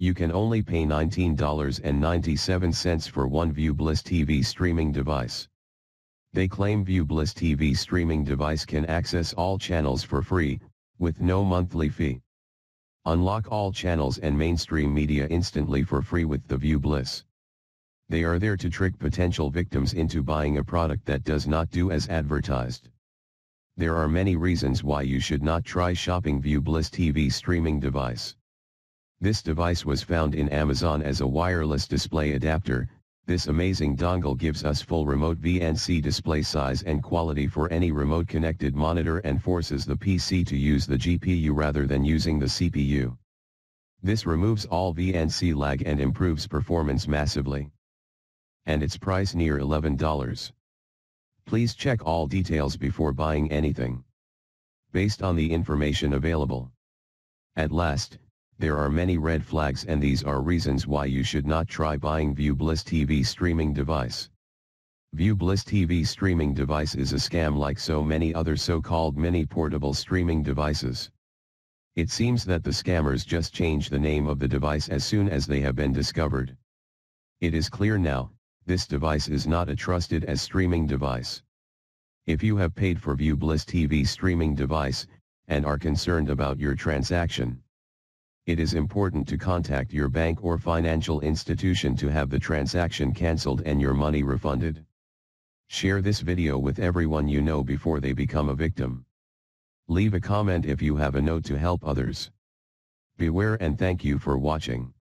You can only pay $19.97 for one View Bliss TV streaming device. They claim View Bliss TV streaming device can access all channels for free, with no monthly fee. Unlock all channels and mainstream media instantly for free with the View Bliss. They are there to trick potential victims into buying a product that does not do as advertised. There are many reasons why you should not try shopping View Bliss TV streaming device. This device was found in Amazon as a wireless display adapter, this amazing dongle gives us full remote VNC display size and quality for any remote connected monitor and forces the PC to use the GPU rather than using the CPU. This removes all VNC lag and improves performance massively. And its price near $11. Please check all details before buying anything. Based on the information available. At last, there are many red flags and these are reasons why you should not try buying ViewBliss TV streaming device. ViewBliss TV streaming device is a scam like so many other so-called mini portable streaming devices. It seems that the scammers just change the name of the device as soon as they have been discovered. It is clear now, this device is not a trusted as streaming device. If you have paid for ViewBliss TV streaming device, and are concerned about your transaction, it is important to contact your bank or financial institution to have the transaction cancelled and your money refunded. Share this video with everyone you know before they become a victim. Leave a comment if you have a note to help others. Beware and thank you for watching.